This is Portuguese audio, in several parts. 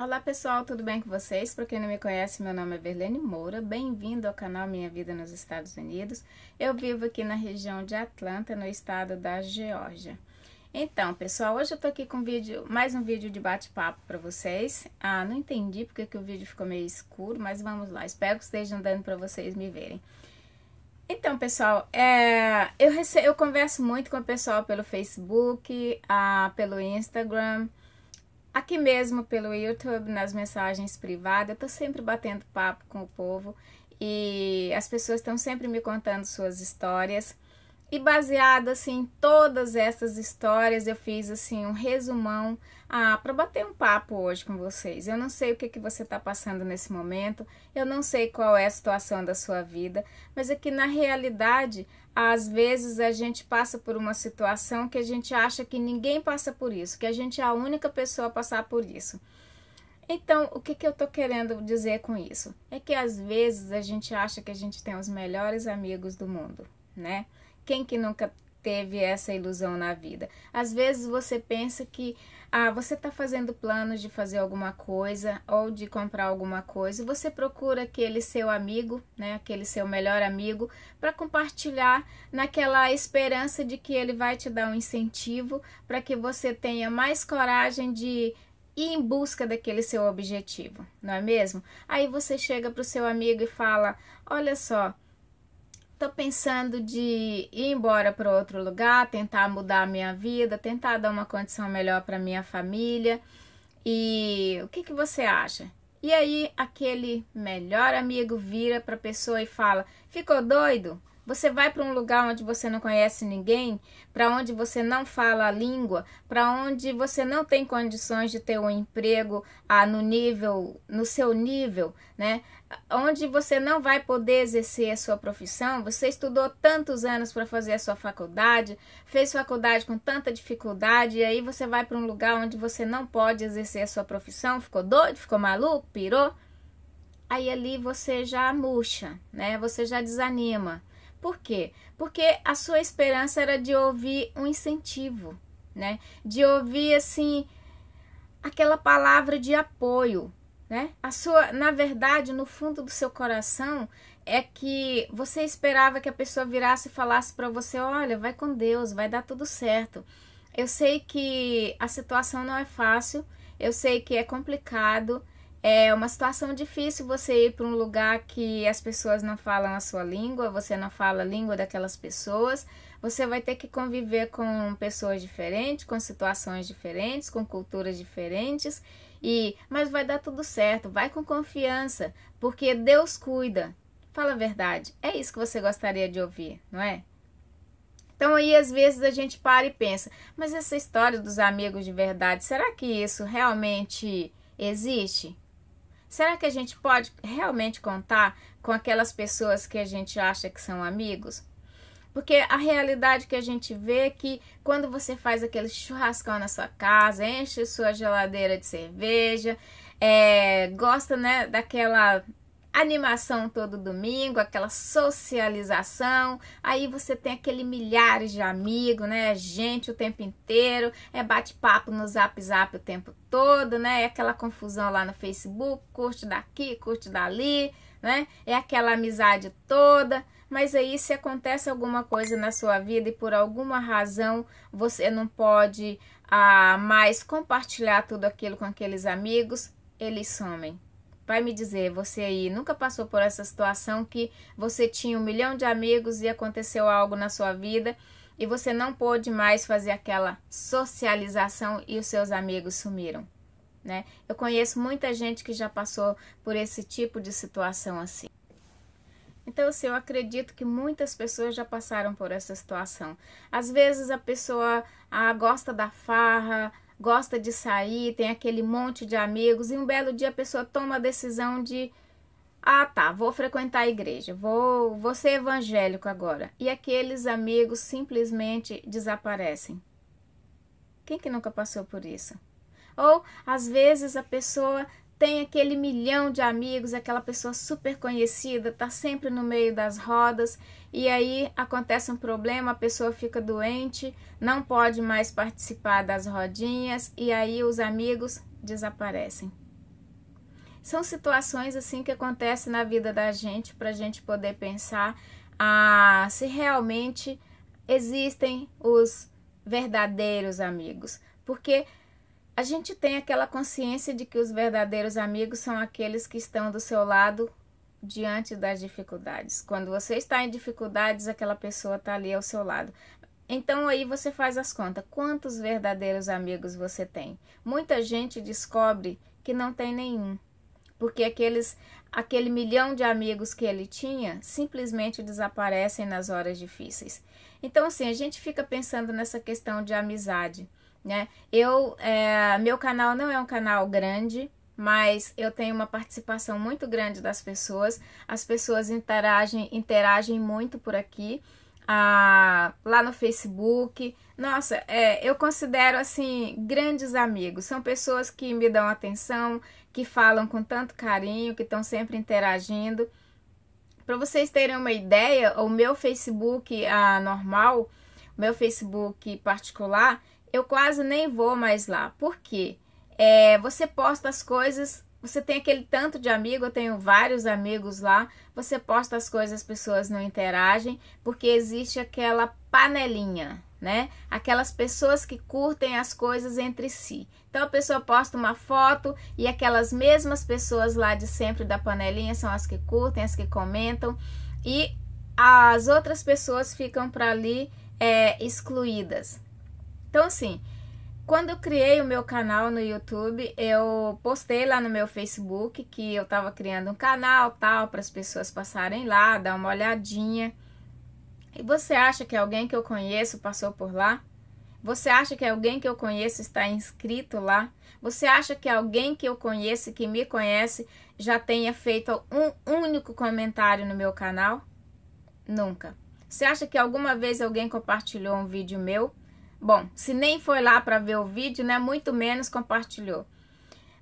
Olá pessoal, tudo bem com vocês? Para quem não me conhece, meu nome é Verlene Moura, bem-vindo ao canal Minha Vida nos Estados Unidos. Eu vivo aqui na região de Atlanta, no estado da Geórgia. Então, pessoal, hoje eu tô aqui com um vídeo, mais um vídeo de bate-papo para vocês. Ah, não entendi porque que o vídeo ficou meio escuro, mas vamos lá, espero que estejam dando para vocês me verem. Então, pessoal, é, eu, eu converso muito com o pessoal pelo Facebook, ah, pelo Instagram, Aqui mesmo pelo YouTube, nas mensagens privadas, eu tô sempre batendo papo com o povo e as pessoas estão sempre me contando suas histórias. E baseado assim em todas essas histórias, eu fiz assim um resumão ah, para bater um papo hoje com vocês. Eu não sei o que, que você está passando nesse momento, eu não sei qual é a situação da sua vida, mas é que na realidade, às vezes a gente passa por uma situação que a gente acha que ninguém passa por isso, que a gente é a única pessoa a passar por isso. Então, o que, que eu estou querendo dizer com isso? É que às vezes a gente acha que a gente tem os melhores amigos do mundo, né? Quem que nunca teve essa ilusão na vida? Às vezes você pensa que ah, você está fazendo planos de fazer alguma coisa ou de comprar alguma coisa, você procura aquele seu amigo, né, aquele seu melhor amigo, para compartilhar naquela esperança de que ele vai te dar um incentivo para que você tenha mais coragem de ir em busca daquele seu objetivo, não é mesmo? Aí você chega para o seu amigo e fala: Olha só, Tô pensando de ir embora para outro lugar, tentar mudar a minha vida, tentar dar uma condição melhor para minha família. E o que, que você acha? E aí aquele melhor amigo vira para a pessoa e fala: "Ficou doido? Você vai para um lugar onde você não conhece ninguém, para onde você não fala a língua, para onde você não tem condições de ter um emprego ah, no nível, no seu nível, né? Onde você não vai poder exercer a sua profissão. Você estudou tantos anos para fazer a sua faculdade, fez faculdade com tanta dificuldade, e aí você vai para um lugar onde você não pode exercer a sua profissão. Ficou doido? Ficou maluco? Pirou? Aí ali você já murcha, né? Você já desanima. Por quê? Porque a sua esperança era de ouvir um incentivo, né? De ouvir assim aquela palavra de apoio, né? A sua, na verdade, no fundo do seu coração é que você esperava que a pessoa virasse e falasse para você, olha, vai com Deus, vai dar tudo certo. Eu sei que a situação não é fácil, eu sei que é complicado, é uma situação difícil você ir para um lugar que as pessoas não falam a sua língua, você não fala a língua daquelas pessoas. Você vai ter que conviver com pessoas diferentes, com situações diferentes, com culturas diferentes. E mas vai dar tudo certo, vai com confiança, porque Deus cuida. Fala a verdade. É isso que você gostaria de ouvir, não é? Então aí às vezes a gente para e pensa, mas essa história dos amigos de verdade, será que isso realmente existe? Será que a gente pode realmente contar com aquelas pessoas que a gente acha que são amigos? Porque a realidade que a gente vê é que quando você faz aquele churrascão na sua casa, enche sua geladeira de cerveja, é, gosta né, daquela animação todo domingo, aquela socialização. Aí você tem aquele milhares de amigos, né? Gente o tempo inteiro, é bate-papo no Zap Zap o tempo todo, né? É aquela confusão lá no Facebook, curte daqui, curte dali, né? É aquela amizade toda. Mas aí, se acontece alguma coisa na sua vida e por alguma razão você não pode ah, mais compartilhar tudo aquilo com aqueles amigos, eles somem Vai me dizer, você aí nunca passou por essa situação que você tinha um milhão de amigos e aconteceu algo na sua vida e você não pôde mais fazer aquela socialização e os seus amigos sumiram, né? Eu conheço muita gente que já passou por esse tipo de situação assim. Então, assim, eu acredito que muitas pessoas já passaram por essa situação. Às vezes a pessoa ah, gosta da farra, gosta de sair, tem aquele monte de amigos, e um belo dia a pessoa toma a decisão de ah, tá, vou frequentar a igreja, vou, vou ser evangélico agora. E aqueles amigos simplesmente desaparecem. Quem que nunca passou por isso? Ou às vezes a pessoa tem aquele milhão de amigos, aquela pessoa super conhecida, tá sempre no meio das rodas, e aí acontece um problema, a pessoa fica doente, não pode mais participar das rodinhas, e aí os amigos desaparecem. São situações assim que acontecem na vida da gente para a gente poder pensar ah, se realmente existem os verdadeiros amigos. Porque a gente tem aquela consciência de que os verdadeiros amigos são aqueles que estão do seu lado diante das dificuldades. Quando você está em dificuldades, aquela pessoa está ali ao seu lado. Então aí você faz as contas. Quantos verdadeiros amigos você tem? Muita gente descobre que não tem nenhum. Porque aqueles aquele milhão de amigos que ele tinha simplesmente desaparecem nas horas difíceis. Então assim, a gente fica pensando nessa questão de amizade, né? Eu é, meu canal não é um canal grande, mas eu tenho uma participação muito grande das pessoas. As pessoas interagem, interagem muito por aqui ah, lá no Facebook. Nossa, é, eu considero assim grandes amigos. São pessoas que me dão atenção, que falam com tanto carinho, que estão sempre interagindo. Para vocês terem uma ideia, o meu Facebook ah, normal, meu Facebook particular, eu quase nem vou mais lá. Por quê? É, você posta as coisas você tem aquele tanto de amigo, eu tenho vários amigos lá. Você posta as coisas, as pessoas não interagem, porque existe aquela panelinha, né? Aquelas pessoas que curtem as coisas entre si. Então a pessoa posta uma foto e aquelas mesmas pessoas lá de sempre da panelinha são as que curtem, as que comentam, e as outras pessoas ficam para ali é, excluídas. Então, assim, quando eu criei o meu canal no YouTube, eu postei lá no meu Facebook que eu estava criando um canal tal para as pessoas passarem lá, dar uma olhadinha. E você acha que alguém que eu conheço passou por lá? Você acha que alguém que eu conheço está inscrito lá? Você acha que alguém que eu conheço, que me conhece, já tenha feito um único comentário no meu canal? Nunca. Você acha que alguma vez alguém compartilhou um vídeo meu? Bom, se nem foi lá para ver o vídeo, né, muito menos compartilhou.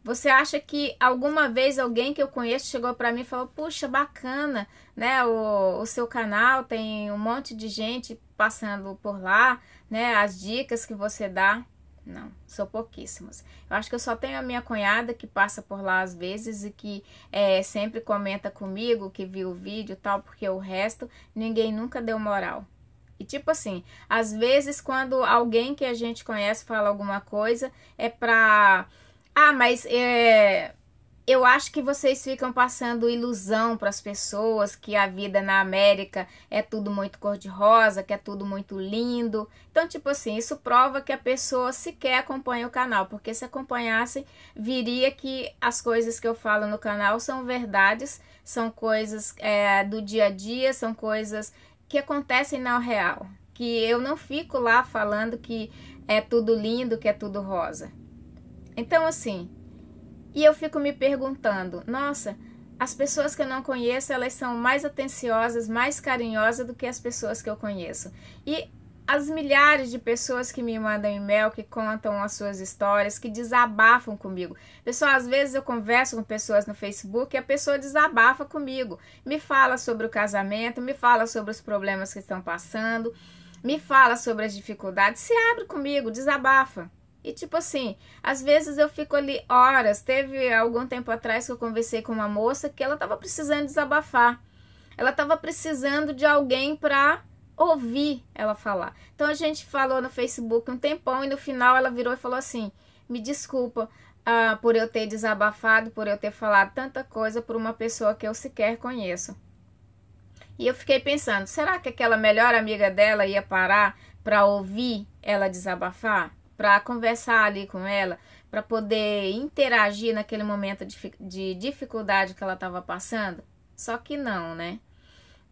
Você acha que alguma vez alguém que eu conheço chegou para mim e falou: "Puxa, bacana, né? O, o seu canal tem um monte de gente passando por lá, né? As dicas que você dá". Não, são pouquíssimas. Eu acho que eu só tenho a minha cunhada que passa por lá às vezes e que é, sempre comenta comigo que viu o vídeo e tal, porque o resto ninguém nunca deu moral. E tipo assim, às vezes quando alguém que a gente conhece fala alguma coisa, é pra. Ah, mas é, eu acho que vocês ficam passando ilusão para as pessoas que a vida na América é tudo muito cor-de-rosa, que é tudo muito lindo. Então, tipo assim, isso prova que a pessoa sequer acompanha o canal, porque se acompanhasse, viria que as coisas que eu falo no canal são verdades, são coisas é, do dia a dia, são coisas que acontecem na real. Que eu não fico lá falando que é tudo lindo, que é tudo rosa. Então, assim, e eu fico me perguntando: nossa, as pessoas que eu não conheço, elas são mais atenciosas, mais carinhosas do que as pessoas que eu conheço. E as milhares de pessoas que me mandam e-mail, que contam as suas histórias, que desabafam comigo. Pessoal, às vezes eu converso com pessoas no Facebook e a pessoa desabafa comigo. Me fala sobre o casamento, me fala sobre os problemas que estão passando, me fala sobre as dificuldades, se abre comigo, desabafa. E tipo assim, às vezes eu fico ali horas. Teve algum tempo atrás que eu conversei com uma moça que ela estava precisando desabafar. Ela estava precisando de alguém para ouvir ela falar. Então a gente falou no Facebook um tempão e no final ela virou e falou assim: me desculpa uh, por eu ter desabafado, por eu ter falado tanta coisa por uma pessoa que eu sequer conheço. E eu fiquei pensando: será que aquela melhor amiga dela ia parar para ouvir ela desabafar? Para conversar ali com ela? Para poder interagir naquele momento de, de dificuldade que ela estava passando? Só que não, né?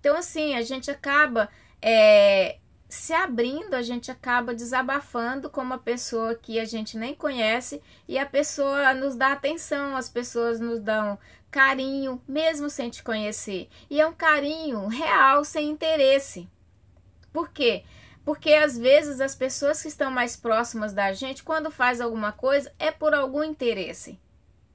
Então, assim, a gente acaba é, se abrindo, a gente acaba desabafando com uma pessoa que a gente nem conhece e a pessoa nos dá atenção, as pessoas nos dão carinho, mesmo sem te conhecer. E é um carinho real, sem interesse. Por quê? Porque às vezes as pessoas que estão mais próximas da gente, quando faz alguma coisa, é por algum interesse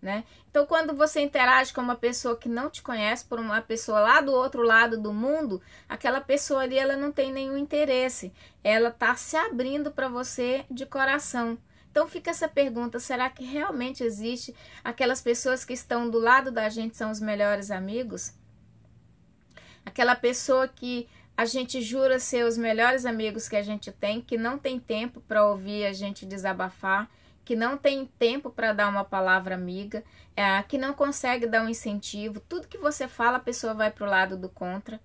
né? Então, quando você interage com uma pessoa que não te conhece, por uma pessoa lá do outro lado do mundo, aquela pessoa ali ela não tem nenhum interesse. Ela tá se abrindo para você de coração. Então fica essa pergunta: será que realmente existe aquelas pessoas que estão do lado da gente são os melhores amigos? Aquela pessoa que a gente jura ser os melhores amigos que a gente tem, que não tem tempo para ouvir a gente desabafar, que não tem tempo para dar uma palavra amiga, é, que não consegue dar um incentivo. Tudo que você fala, a pessoa vai para o lado do contra.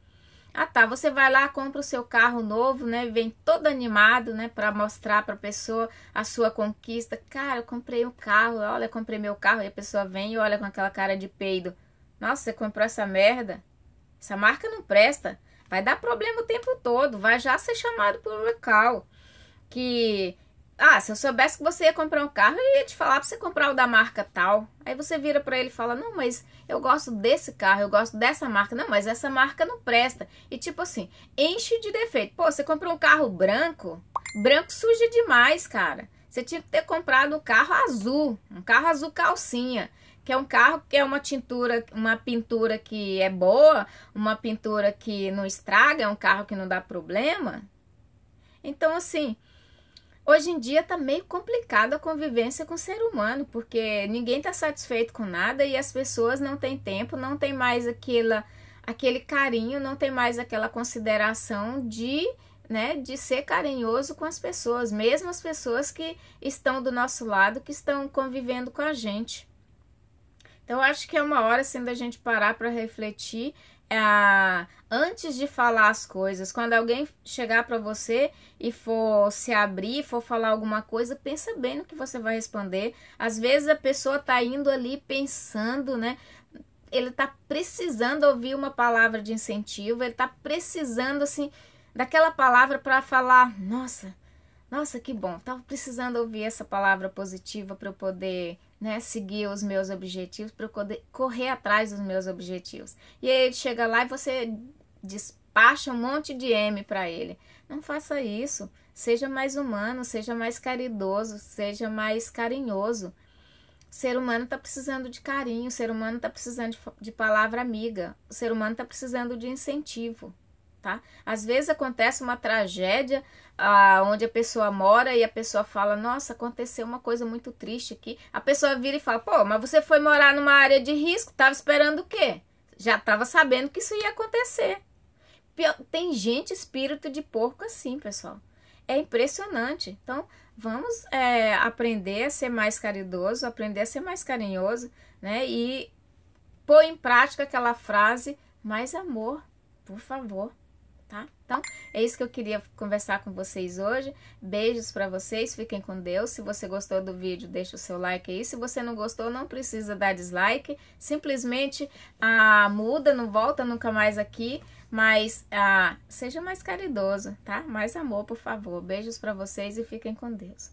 Ah, tá. Você vai lá, compra o seu carro novo, né? Vem todo animado, né? Para mostrar para a pessoa a sua conquista. Cara, eu comprei um carro. Olha, comprei meu carro. E a pessoa vem e olha com aquela cara de peido. Nossa, você comprou essa merda? Essa marca não presta. Vai dar problema o tempo todo, vai já ser chamado por um recall. Que, ah, se eu soubesse que você ia comprar um carro, eu ia te falar para você comprar o da marca tal. Aí você vira para ele e fala: Não, mas eu gosto desse carro, eu gosto dessa marca. Não, mas essa marca não presta. E tipo assim, enche de defeito. Pô, você comprou um carro branco? Branco suja demais, cara. Você tinha que ter comprado um carro azul, um carro azul calcinha que é um carro que é uma tintura, uma pintura que é boa, uma pintura que não estraga, é um carro que não dá problema. Então, assim, hoje em dia tá meio complicado a convivência com o ser humano, porque ninguém tá satisfeito com nada e as pessoas não têm tempo, não tem mais aquela, aquele carinho, não tem mais aquela consideração de né, de ser carinhoso com as pessoas, mesmo as pessoas que estão do nosso lado, que estão convivendo com a gente. Então, acho que é uma hora assim da gente parar para refletir é, antes de falar as coisas. Quando alguém chegar para você e for se abrir, for falar alguma coisa, pensa bem no que você vai responder. Às vezes a pessoa tá indo ali pensando, né? Ele tá precisando ouvir uma palavra de incentivo, ele tá precisando assim daquela palavra para falar, nossa, nossa, que bom, tava precisando ouvir essa palavra positiva para eu poder né, seguir os meus objetivos, para eu correr atrás dos meus objetivos. E aí ele chega lá e você despacha um monte de M para ele. Não faça isso. Seja mais humano, seja mais caridoso, seja mais carinhoso. O ser humano está precisando de carinho, o ser humano está precisando de, de palavra amiga, o ser humano está precisando de incentivo tá? Às vezes acontece uma tragédia ah, onde a pessoa mora e a pessoa fala: Nossa, aconteceu uma coisa muito triste aqui. A pessoa vira e fala: Pô, mas você foi morar numa área de risco, tava esperando o quê? Já tava sabendo que isso ia acontecer. Tem gente espírito de porco assim, pessoal. É impressionante. Então, vamos é, aprender a ser mais caridoso, aprender a ser mais carinhoso, né? E pôr em prática aquela frase: mais amor, por favor tá? Então, é isso que eu queria conversar com vocês hoje. Beijos para vocês, fiquem com Deus. Se você gostou do vídeo, deixa o seu like aí. Se você não gostou, não precisa dar dislike. Simplesmente ah, muda, não volta nunca mais aqui. Mas ah, seja mais caridoso, tá? Mais amor, por favor. Beijos para vocês e fiquem com Deus.